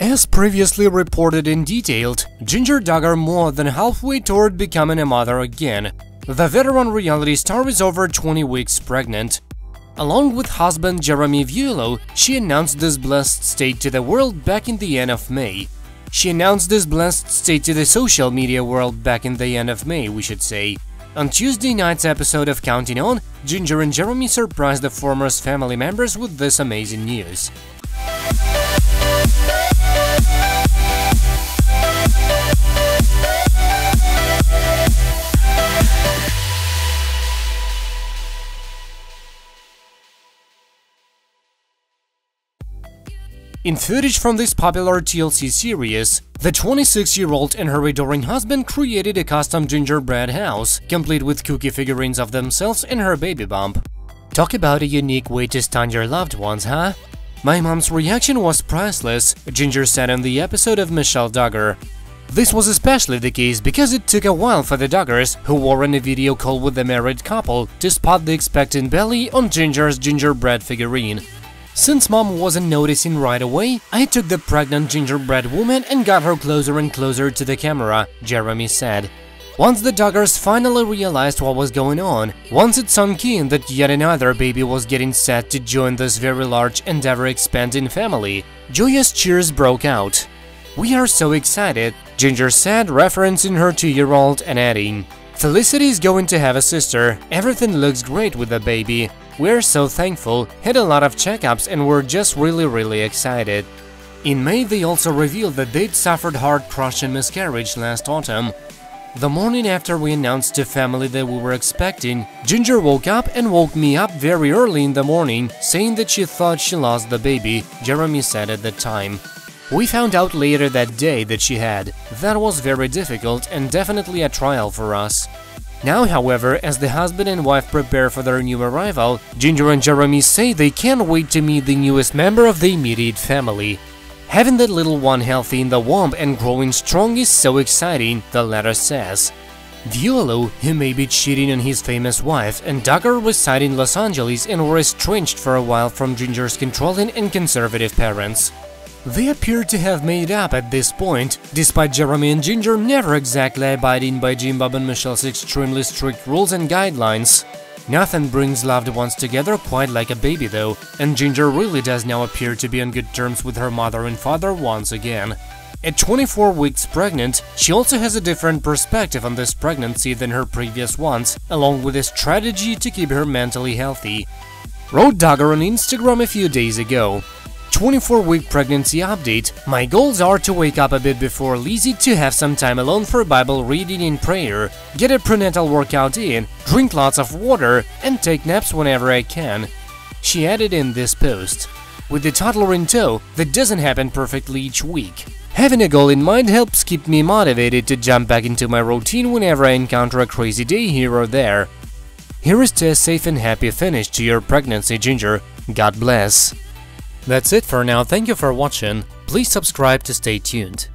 As previously reported in detailed, Jinger Duggar more than halfway toward becoming a mother again. The veteran reality star is over 20 weeks pregnant. Along with husband Jeremy Vuolo, she announced this blessed state to the world back in the end of May. She announced this blessed state to the social media world back in the end of May, we should say. On Tuesday night's episode of Counting On, Jinger and Jeremy surprised the former's family members with this amazing news. In footage from this popular TLC series, the 26-year-old and her adoring husband created a custom gingerbread house, complete with cookie figurines of themselves and her baby bump. Talk about a unique way to stun your loved ones, huh? My mom's reaction was priceless, Jinger said in the episode of Michelle Duggar. This was especially the case because it took a while for the Duggars, who were on a video call with the married couple, to spot the expectant belly on Jinger's gingerbread figurine. Since mom wasn't noticing right away, I took the pregnant gingerbread woman and got her closer and closer to the camera, Jeremy said. Once the Duggars finally realized what was going on, once it sunk in that yet another baby was getting set to join this very large and ever-expanding family, joyous cheers broke out. We are so excited, Jinger said, referencing her two-year-old and adding, Felicity is going to have a sister, everything looks great with the baby, we're so thankful, had a lot of checkups and were just really really excited. In May they also revealed that they'd suffered heart-crushing miscarriage last autumn. The morning after we announced to family that we were expecting, Jinger woke up and woke me up very early in the morning, saying that she thought she lost the baby, Jeremy said at the time. We found out later that day that she had. That was very difficult and definitely a trial for us. Now, however, as the husband and wife prepare for their new arrival, Jinger and Jeremy say they can't wait to meet the newest member of the immediate family. Having that little one healthy in the womb and growing strong is so exciting, the letter says. Vuolo, who may be cheating on his famous wife, and Duggar reside in Los Angeles and were estranged for a while from Jinger's controlling and conservative parents. They appear to have made up at this point, despite Jeremy and Jinger never exactly abiding by Jim Bob and Michelle's extremely strict rules and guidelines. Nothing brings loved ones together quite like a baby though, and Jinger really does now appear to be on good terms with her mother and father once again. At 24 weeks pregnant, she also has a different perspective on this pregnancy than her previous ones, along with a strategy to keep her mentally healthy. Wrote Duggar on Instagram a few days ago. 24-week pregnancy update, my goals are to wake up a bit before Lizzie to have some time alone for Bible reading and prayer, get a prenatal workout in, drink lots of water, and take naps whenever I can. She added in this post, with the toddler in tow, that doesn't happen perfectly each week. Having a goal in mind helps keep me motivated to jump back into my routine whenever I encounter a crazy day here or there. Here is to a safe and happy finish to your pregnancy, Jinger. God bless. That's it for now, thank you for watching, please subscribe to stay tuned.